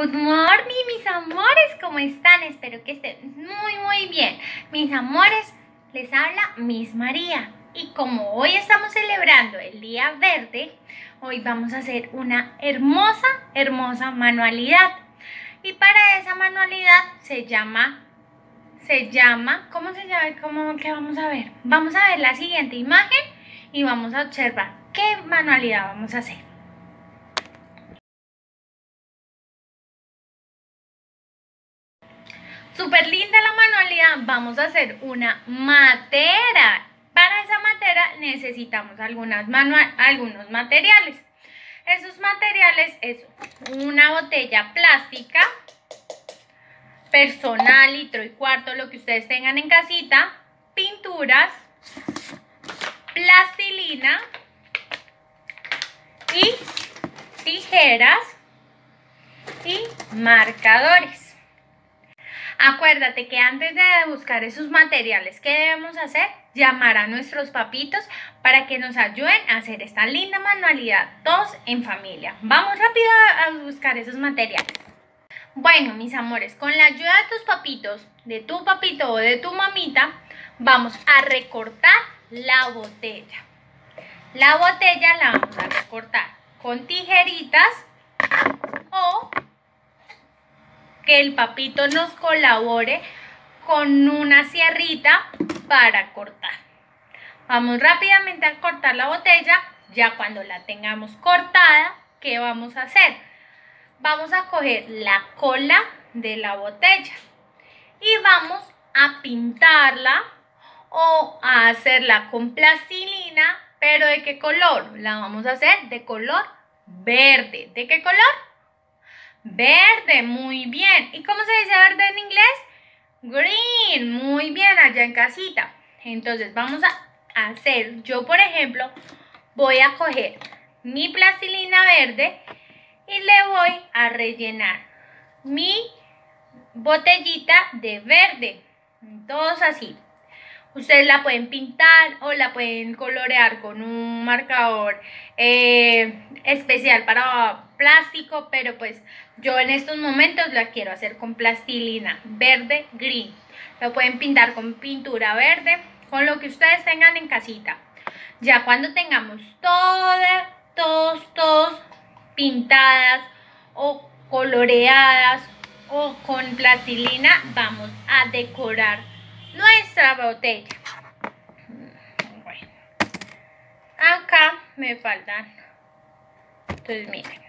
Good morning, mis amores, ¿cómo están? Espero que estén muy, muy bien. Mis amores, les habla Miss María. Y como hoy estamos celebrando el Día Verde, hoy vamos a hacer una hermosa, hermosa manualidad. Y para esa manualidad se llama, se llama, ¿cómo se llama? ¿Cómo, ¿Qué vamos a ver? Vamos a ver la siguiente imagen y vamos a observar qué manualidad vamos a hacer. Súper linda la manualidad. Vamos a hacer una matera. Para esa matera necesitamos algunas algunos materiales. Esos materiales es una botella plástica, personal, litro y cuarto, lo que ustedes tengan en casita, pinturas, plastilina y tijeras y marcadores. Acuérdate que antes de buscar esos materiales, ¿qué debemos hacer? Llamar a nuestros papitos para que nos ayuden a hacer esta linda manualidad, todos en familia. Vamos rápido a buscar esos materiales. Bueno, mis amores, con la ayuda de tus papitos, de tu papito o de tu mamita, vamos a recortar la botella. La botella la vamos a recortar con tijeritas o que el papito nos colabore con una sierrita para cortar. Vamos rápidamente a cortar la botella. Ya cuando la tengamos cortada, ¿qué vamos a hacer? Vamos a coger la cola de la botella y vamos a pintarla o a hacerla con plastilina, pero ¿de qué color? La vamos a hacer de color verde. ¿De qué color? Verde, muy bien. ¿Y cómo se dice verde en inglés? Green, muy bien, allá en casita. Entonces vamos a hacer, yo por ejemplo, voy a coger mi plastilina verde y le voy a rellenar mi botellita de verde. Todos así. Ustedes la pueden pintar o la pueden colorear con un marcador eh, especial para plástico, pero pues yo en estos momentos la quiero hacer con plastilina verde, green. Lo pueden pintar con pintura verde, con lo que ustedes tengan en casita. Ya cuando tengamos todas, todos, todos pintadas o coloreadas o con plastilina, vamos a decorar nuestra botella. Bueno, acá me faltan. Entonces, miren.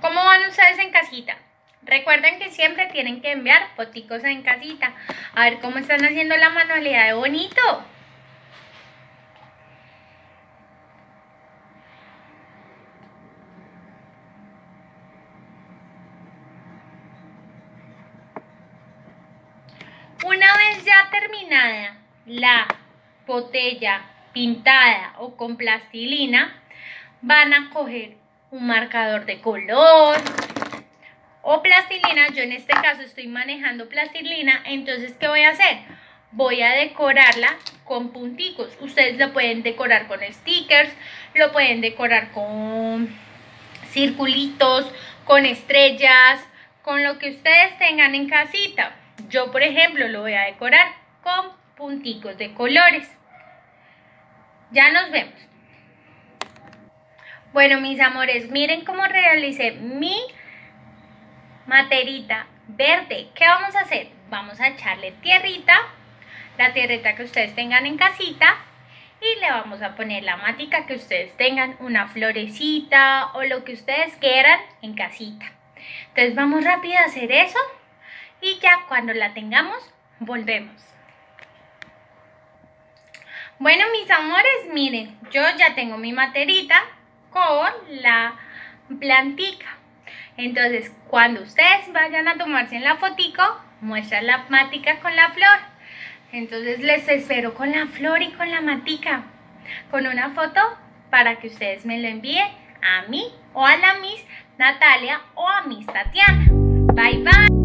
¿Cómo van ustedes en casita? Recuerden que siempre tienen que enviar foticos en casita. A ver cómo están haciendo la manualidad de bonito. Una vez ya terminada la botella pintada o con plastilina, van a coger un marcador de color o plastilina. Yo en este caso estoy manejando plastilina, entonces ¿qué voy a hacer? Voy a decorarla con punticos. Ustedes lo pueden decorar con stickers, lo pueden decorar con circulitos, con estrellas, con lo que ustedes tengan en casita. Yo, por ejemplo, lo voy a decorar con punticos de colores. Ya nos vemos. Bueno, mis amores, miren cómo realicé mi materita verde. ¿Qué vamos a hacer? Vamos a echarle tierrita, la tierrita que ustedes tengan en casita y le vamos a poner la matica que ustedes tengan, una florecita o lo que ustedes quieran en casita. Entonces vamos rápido a hacer eso y ya cuando la tengamos volvemos. Bueno mis amores, miren, yo ya tengo mi materita con la plantica. Entonces, cuando ustedes vayan a tomarse en la fotico, muestran la matica con la flor. Entonces, les espero con la flor y con la matica, con una foto para que ustedes me lo envíen a mí o a la Miss Natalia o a Miss Tatiana. Bye, bye.